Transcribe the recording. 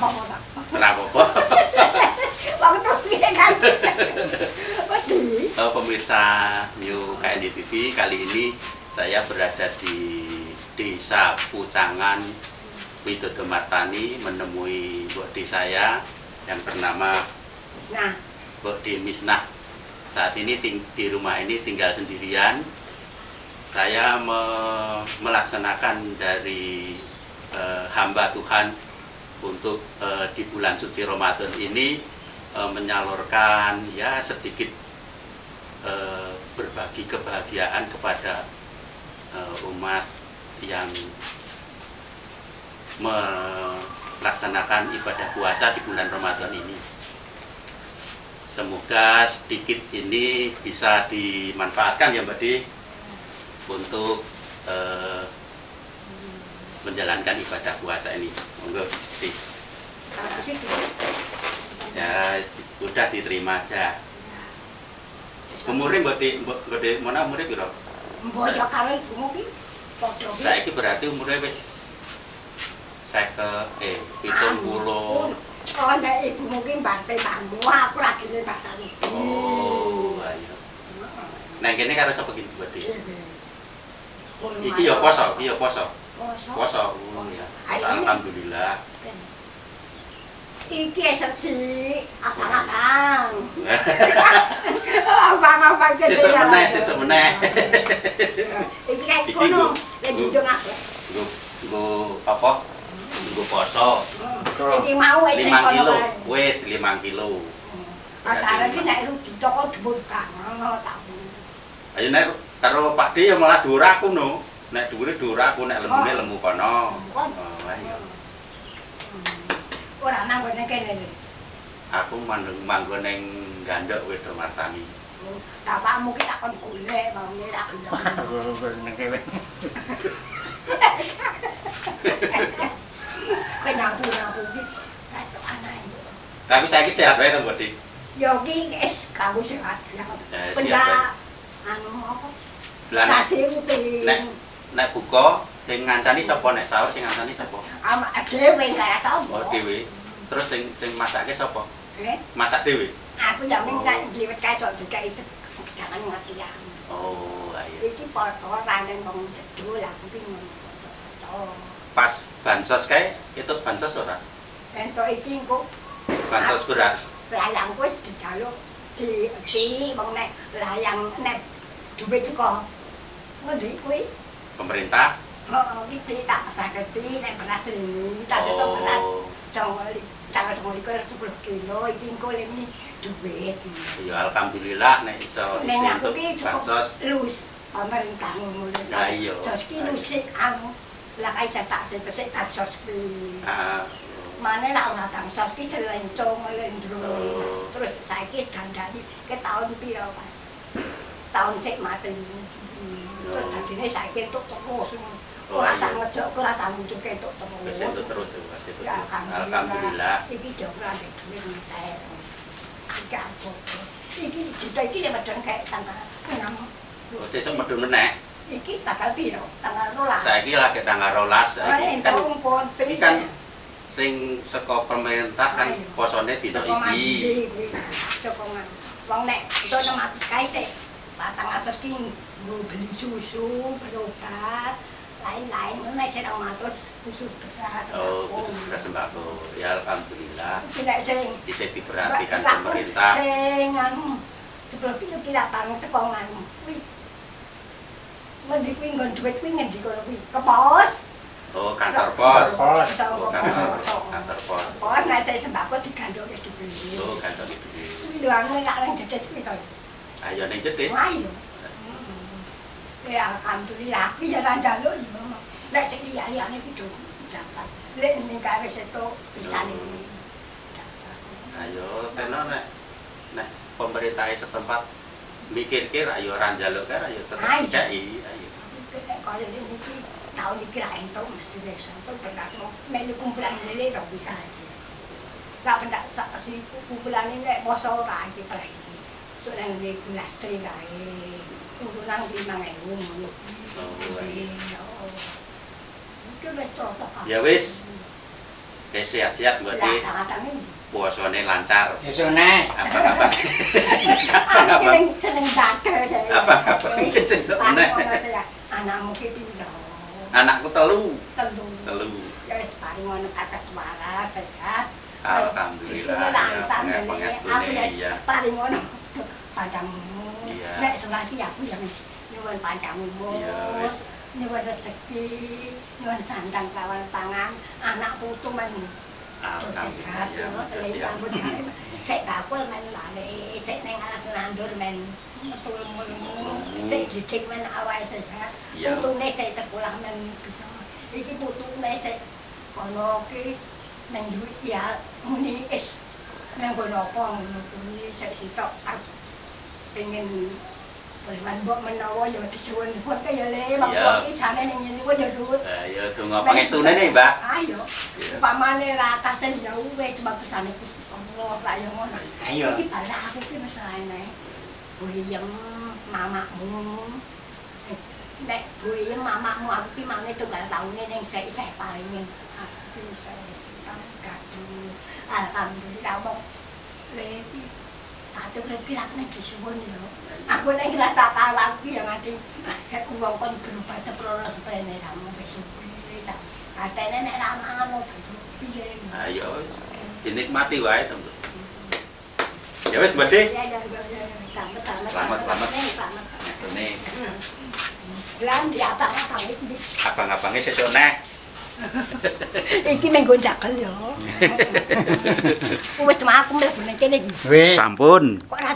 apa-apa tak. Wong piye kan? Pemirsa New KND TV kali ini saya berada di Desa Pucangan Widodo Martani menemui Mbok saya yang bernama Nah, Mbok Misnah. Saat ini ting- di rumah ini tinggal sendirian. Saya me- melaksanakan dari eh, hamba Tuhan untuk eh, di bulan suci Ramadan ini eh, menyalurkan ya sedikit eh, berbagi kebahagiaan kepada eh, umat yang melaksanakan ibadah puasa di bulan Ramadan ini. Semoga sedikit ini bisa dimanfaatkan ya Mbak Di untuk eh, menjalankan ibadah puasa ini. Monggo. Ya, udah diterima aja. Umurnya Mbak Di, Mbak Di, mana umurnya piro? Mbok karo ibumu ki padha ki. Saiki berarti umurnya wis saya ke eh pitung puluh Oh, nek ibumu ki mbante tamu, aku lagi nek batani. oh ayo nah kene karo sapa iki Mbak Di? Iki iki ya poso iki ya poso Poso. poso oh ya Ayo. alhamdulillah Iki esok si abang-abang. Abang-abang gede. sesuk meneh sesuk meneh Iki kan Iki, kono, Bu. dijung aku. nggo nggo apa nggo poso Iki mau wis nek 5 kono kilo wae. wis 5 kilo Antara iki nek lu ditoko dhuwur ngono tak. ayo nek karo Pak D ya malah dhuwur aku no nek dhuwure dhuwur aku nek lembune Oh. lemu kono Kon. oh ayo Ora manggone kene lho. aku mandeng manggon ning Gandok Wedo Martani Bapakmu ki takon golek mau ora gelem. Kowe nyampu-nyampu ki retok anae. tapi saiki sehat wae to Mbak Di Yo ki wis kanggo sehat ya. Eh, Benda siap, anu apa? Sasi rutin. Nek buka sing ngancani sapa? Nek sahur sing ngancani sapa? Ama dhewe gak rasa oh dhewe terus sing sing masake sapa? Eh, masak dhewe aku ya Oh. minta liwet kae sok dikai jangan ngerti ya. oh ayo Iki ora nang wong jedul aku ki pas bansos kae itu bansos ora? Entuk iki engko bansos beras. Layang wis dijaluk si si wong nek layang nek duwe teko. Ngendi kuwi? Pemerintah Oh, tak nek beras ini, tak setok beras likur sepuluh kilo, engko lemi duit. ya alhamdulillah nek iso Neng aku ki cukup lus, pemerintah ngono. Lah iya. Sos ki lusik anu, lah kae saya tak sing pesik tak sos ki. Mane lah ora tang sos ki selencong lendro. Terus saiki dandani ke tahun piro, Mas? Tahun sik mati. Terus Oh. dadine saiki entuk terus. Oh, Ora sak ngejok, ora tak muncul entuk terus. wis itu terus ya, wis itu terus. alhamdulillah Iki joko ada duit ngeter. Iki aku. Iki kita iki ya medon kayak tanggal 6. oh sesuk medun meneh Iki tanggal piro? Tanggal 12. saiki lagi tanggal 12 Oh, saiki entuk kan kan sing saka pemerintah kan posone dina Joko iki. Joko man. Wong nek itu mati kae sik. Batang atas ki nggo beli susu, berobat, lain-lain. Nek sik nang matus khusus beras. oh khusus beras sembako ya alhamdulillah nek sing bisa diperhatikan pemerintah Sing anu sebelum itu kira pang teko nganu. Kuwi. Ngendi kuwi nggon dhuwit kuwi ngendi kono kuwi? Ke pos. oh kantor pos Pos. Oh kantor pos. kantor pos nek sembako digandoke dhuwit. oh kantor itu Kuwi lho anu lak nang jedes kuwi to. Ayo ning jedis Ayo. Ya alhamdulillah ya ra njaluk lho. Nek sing liya-liyane iki do dapat. Lek ning kae wis itu bisa ning. ayo teno nek nek pemerintah setempat mikir-kir ayo ora njaluk kan ayo tetep Ayo. dikai ayo kaya ini ki tahun iki ra entuk mesti wis entuk beras mau melu kumpulan lele ra bisa. Lah pendak sak si kumpulan ini nek poso ora iki ngene gelas tri kae. Ukuran 5000 ngono. Oh. Ya wis. Oke, sehat-sehat berarti puasanya lancar. Sesuk neh. Apa-apa? Aku seneng seneng dake saya. Apa-apa? Sesuk neh. Paling ngono saya. Anakmu ki piro? Anakku telu, Telu. telu. Ya wis paling ngono kakak suara sehat. Alhamdulillah. Ini lancar ya, Aku ya paling ngono pancamu. Iya. Nek selagi aku yang nyuwun pancamu. Iya, wis. Nyuwun rezeki, nyuwun sandang kawan tangan, anak putu men Alhamdulillah ya, makasih ya. Sik kapul men lali, sik ning alas nandur men metul mulmu, sik didik men awake sehat. Iya. Putune sik sekolah men bisa. Iki putune sik kono ki nang duit ya muni is nang kono apa ngono kuwi sik sitok arep pengen Bagaimana mbok menawa ya disuwun pun kaya le, mbok iki jane ning. Eh, Ya, donga Mbak. Ayo. Iya. Pamane ra kasen ya wis bagusane Gusti Allah ra yo ngono. Ayo. Iki bala aku ki masalahne. Buyem mamamu. Nek mamamu aku ki mane tunggal taune ning sik-sik paling. Aku iso kadu. Alhamdulillah wong le Aduh, berarti aku nek disuwun yo. Aku nek ngrasa kalah ki ya nganti kayak wong kon berubah ceprono seprene ramu besok. Katene nek ra mangan piye. Ayo, dinikmati wae, teman. Ya wis, Dik. Selamat, selamat. Selamat. Ini Lan di abang-abang iki. abang-abangnya sesuk neh. Iki menggo jakel yo. Wis aku mlebu nang kene iki. Sampun. Kok ra